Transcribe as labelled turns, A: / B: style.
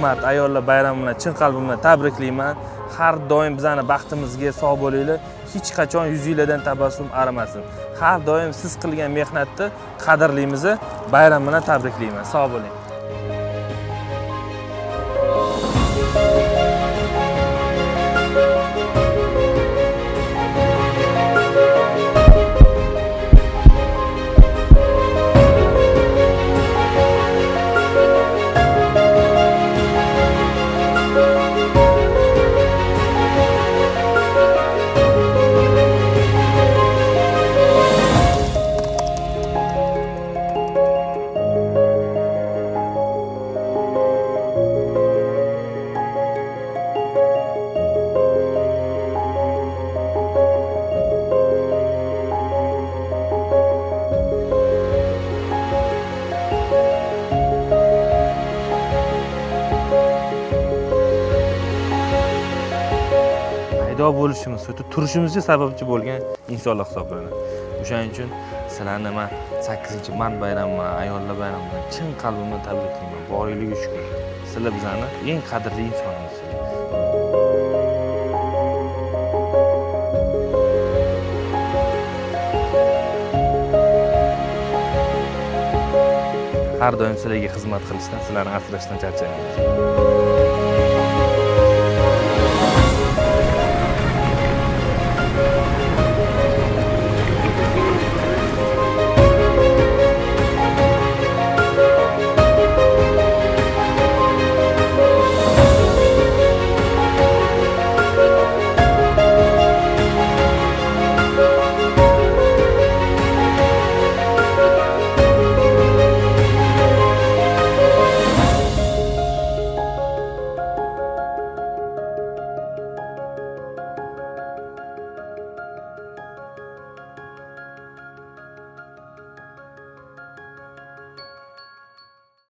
A: marta ayollar bayrami bilan chin qalbimdan tabriklayman. Har doim bizani baxtimizga sog' bo'linglar. Hech qachon yuzinglardan tabassum arimasin. Har doim siz qilgan mehnatni qadrlaymiz. Bayram bilan tabriklayman. Sog' bo'ling. Paydo bo'lishimiz yoki turishimizga sababchi bo'lgan insonlar hisoblanadi. O'shaning uchun sizlarni man sakkizinchi mart bayrami ayollar bayrami bilan chin qalbimdan tabriklayman boringlarga shukur. Sizlar bizani eng qadrli insonimiz har doim sizlarga xizmat qilishdan sizlarni asrashdan charchamayman